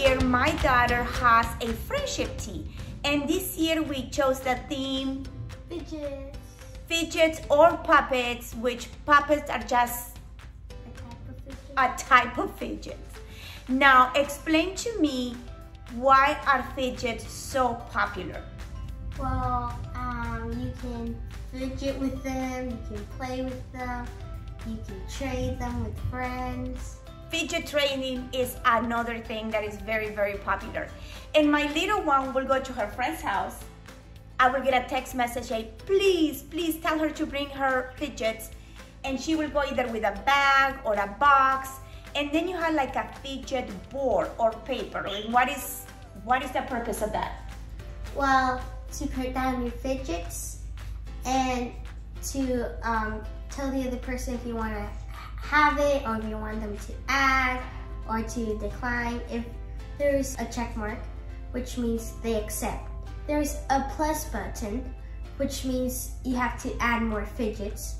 year my daughter has a friendship tea. And this year we chose the theme Fidgets. fidgets or pop its, which pop its are just A type of fidget. a type of fidgets. Now explain to me why are fidgets so popular? Well, um, you can fidget with them, you can play with them, you can trade them with friends. Fidget training is another thing that is very, very popular. And my little one will go to her friend's house. I will get a text message, hey, please, please tell her to bring her fidgets. And she will go either with a bag or a box. And then you have like a fidget board or paper. And what is, what is the purpose of that? Well, to put down your fidgets and to um, tell the other person if you want to have it or you want them to add or to decline. If there's a check mark, which means they accept. There's a plus button, which means you have to add more fidgets.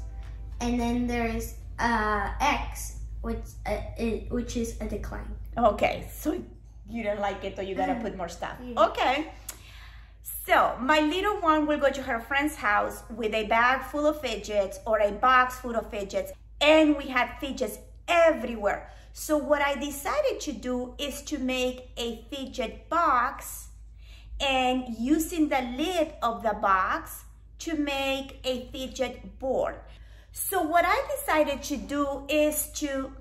And then there's a X, which, uh, it- which is a decline. Okay, so you don't like it, so you gotta put more stuff. Yeah. Okay. So my little one will go to her friend's house with a bag full of fidgets or a box full of fidgets, and we had fidgets everywhere. So what I decided to do is to make a fidget box and using the lid of the box to make a fidget board. So what I decided to do is to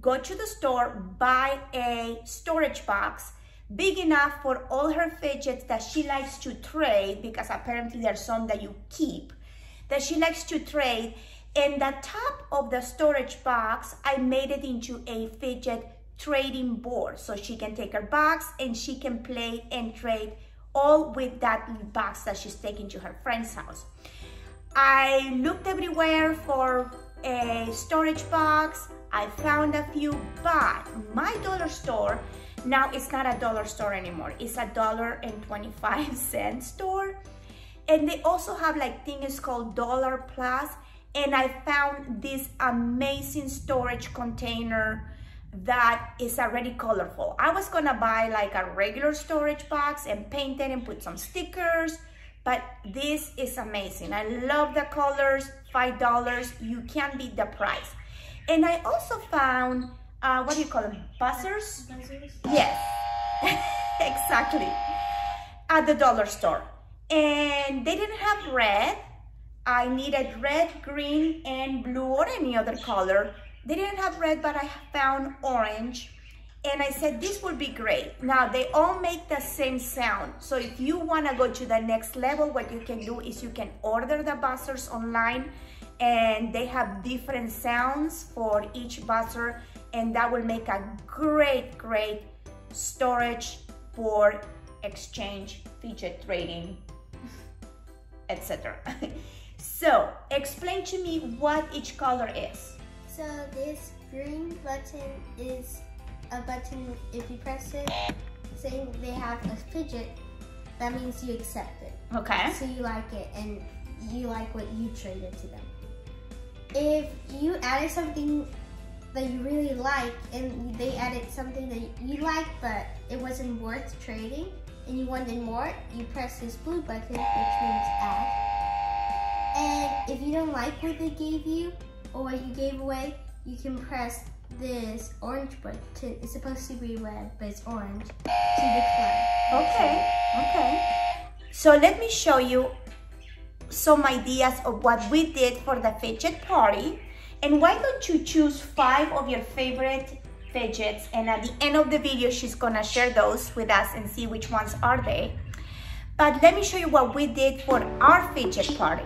go to the store, buy a storage box big enough for all her fidgets that she likes to trade because apparently there's some that you keep that she likes to trade. And the top of the storage box, I made it into a fidget trading board. So she can take her box and she can play and trade all with that box that she's taking to her friend's house. I looked everywhere for a storage box. I found a few, but my dollar store, now it's not a dollar store anymore. It's a dollar and 25 cent store. And they also have like things called Dollar Plus. And I found this amazing storage container that is already colorful. I was gonna buy like a regular storage box and paint it and put some stickers, but this is amazing. I love the colors, $5, you can't beat the price. And I also found, uh, what do you call them, buzzers? Buzzers? Yes, exactly. At the dollar store. And they didn't have red. I needed red, green, and blue or any other color. They didn't have red, but I found orange. And I said, this would be great. Now, they all make the same sound. So if you wanna go to the next level, what you can do is you can order the buzzers online and they have different sounds for each buzzer and that will make a great, great storage for exchange, fidget trading, etc. so explain to me what each color is. So this green button is a button, if you press it, saying they have a fidget, that means you accept it. Okay. So you like it and you like what you traded to them. If you added something that you really like and they added something that you like but it wasn't worth trading and you wanted more, you press this blue button which means add. And if you don't like what they gave you or what you gave away, you can press this orange button. It's supposed to be red, but it's orange to decline. Okay, okay. So let me show you some ideas of what we did for the fidget party. And why don't you choose five of your favorite fidgets and at the end of the video, she's gonna share those with us and see which ones are they. But let me show you what we did for our fidget party.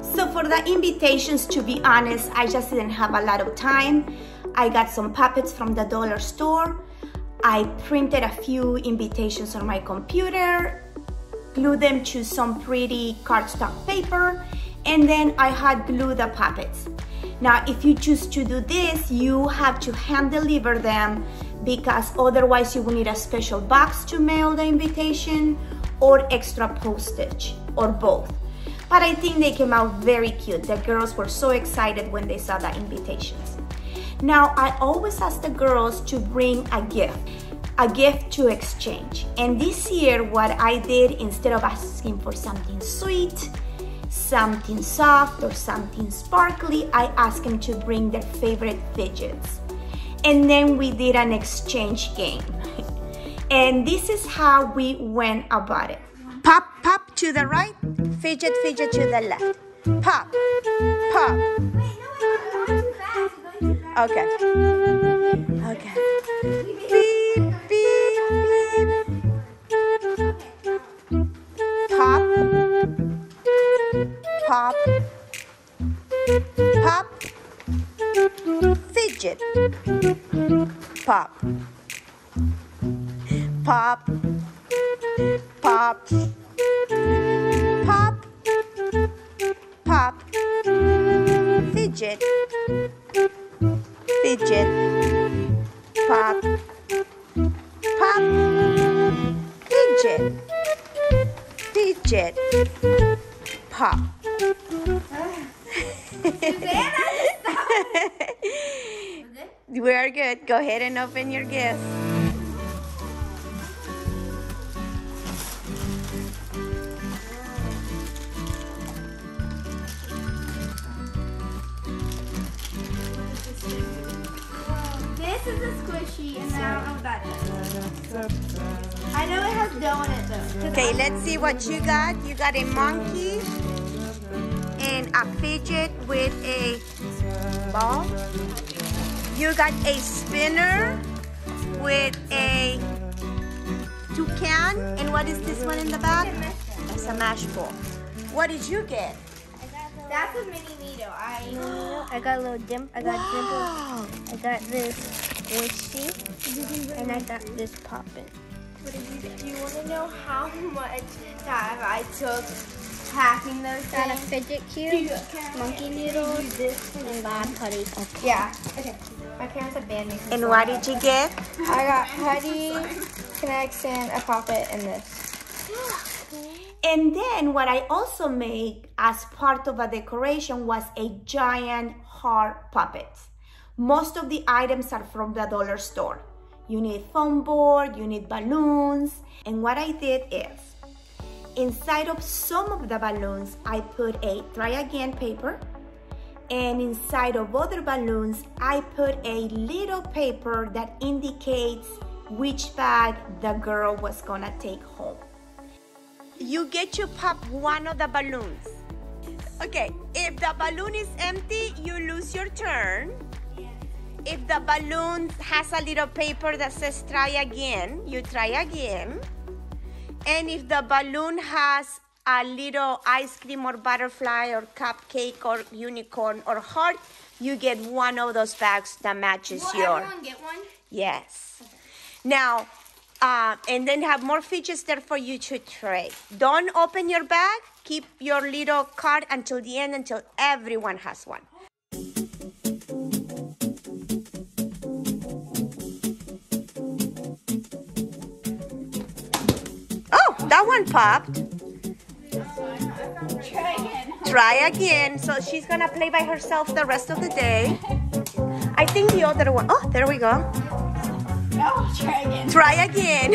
So for the invitations, to be honest, I just didn't have a lot of time. I got some pop its from the dollar store. I printed a few invitations on my computer, glued them to some pretty cardstock paper, and then I had glued the pop its. Now, if you choose to do this, you have to hand deliver them because otherwise you will need a special box to mail the invitation or extra postage or both. But I think they came out very cute. The girls were so excited when they saw the invitations. Now, I always ask the girls to bring a gift. a gift to exchange. And this year, what I did instead of asking for something sweet, something soft, or something sparkly, I asked them to bring their favorite fidgets. And then we did an exchange game. and this is how we went about it. Pop, pop to the right, fidget, fidget to the left. Pop, pop. Okay. Okay. Beep, beep, beep. Pop. Pop. Pop. Fidget. Pop. Pop. Pop. Pop. Ahead and open your gift. This is a squishy, and I don't know what that is. I know it has dough in it though. Okay, let's see what you got. You got a monkey and a fidget with a ball. You got a spinner with a toucan. And what is this one in the back? That's a mash ball. What did you get? That's a mini needle. I I got a little dim. I got dimple. I got this squishy, and I got this poppin'. What did you? Do you want to know how much time I took packing those Got a fidget Do cube, monkey noodles, and lab putty. Yeah. Okay. My parents have banned me. And stuff what did you get? I got Putty, Connection, a Pop It, and this. And then what I also made as part of a decoration was a giant heart pop it. Most of the items are from the dollar store. You need foam board, you need balloons. And what I did is, inside of some of the balloons, I put a try again paper. And inside of other balloons, I put a little paper that indicates which bag the girl was gonna take home you get to pop one of the balloons. Okay, if the balloon is empty, you lose your turn. If the balloon has a little paper that says try again, you try again. And if the balloon has a little ice cream or butterfly or cupcake or unicorn or heart, you get one of those bags that matches your. get one? Yes. Now, uh, and then have more features there for you to trade. Don't open your bag. Keep your little card until the end, until everyone has one. That one popped. Try again. Try again. So she's gonna play by herself the rest of the day. I think the other one. Oh, there we go. No, try again. Try again.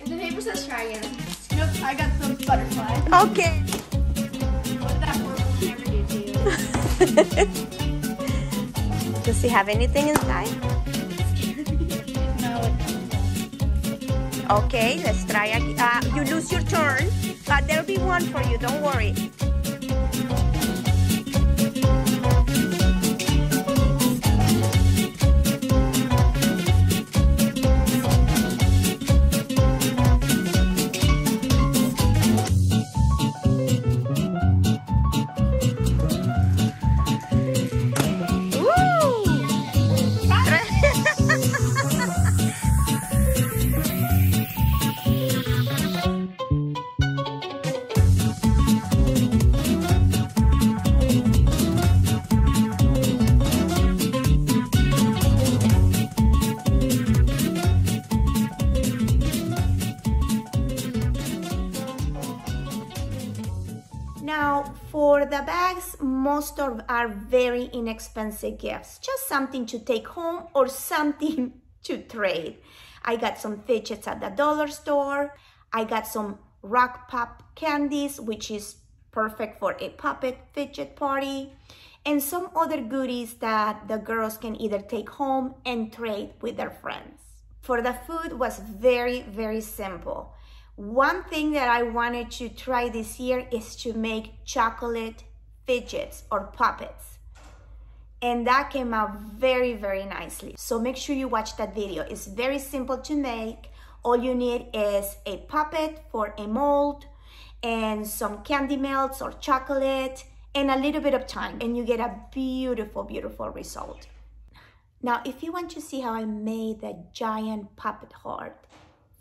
If the paper says try again. Nope, I got the butterfly. okay. What that horrible do to you? Does he have anything inside? Okay, let's try again. Uh, you lose your turn, but there'll be one for you. Don't worry. The bags, most of are very inexpensive gifts. Just something to take home or something to trade. I got some fidgets at the dollar store. I got some rock pop candies, which is perfect for a pop it fidget party. And some other goodies that the girls can either take home and trade with their friends. For the food was very, very simple. One thing that I wanted to try this year is to make chocolate fidgets or pop its. And that came out very, very nicely. So make sure you watch that video. It's very simple to make. All you need is a pop it for a mold and some candy melts or chocolate and a little bit of time and you get a beautiful, beautiful result. Now, if you want to see how I made the giant pop it heart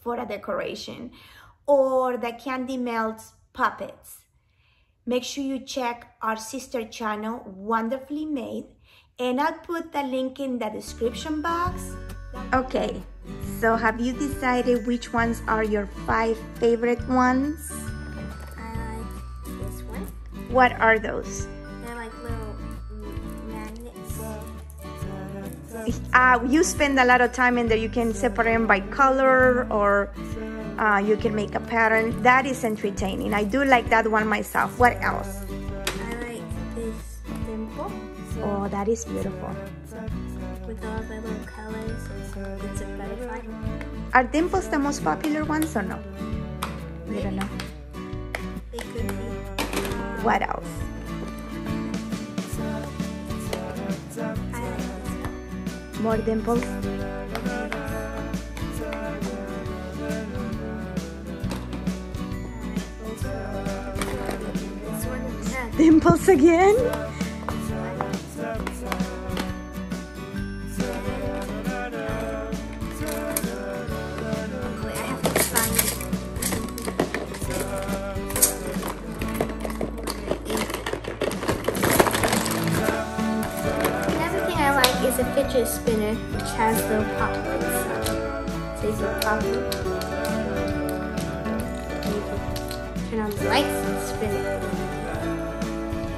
for a decoration or the candy melts pop its, make sure you check our sister channel, Wonderfully Made, and I'll put the link in the description box. Okay, so have you decided which ones are your five favorite ones? I like this one. What are those? They're like little magnets. Uh, you spend a lot of time in there. You can separate them by color or uh, you can make a pattern. That is entertaining. I do like that one myself. What else? I like this dimple Oh, that is beautiful. with all the little colors. It's a butterfly. Are dimples the most popular ones or no? You don't know. They could be. What else? I like this. More dimples? I like is a fidget spinner, which has little pop inside. So you can pop turn on the lights and spin it.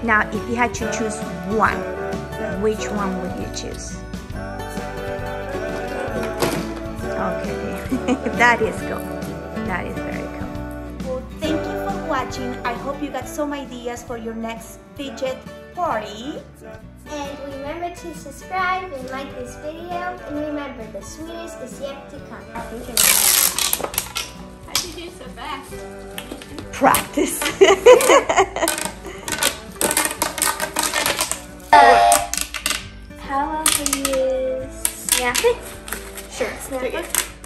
Now, if you had to choose one, which one would you choose? Okay, that is cool. That is very cool. Well, thank you for watching. I hope you got some ideas for your next fidget party. And remember to subscribe and like this video. And remember, the sweetest is yet to come. I think it's How'd you do so fast? Practice. snap it? Sure, snap it.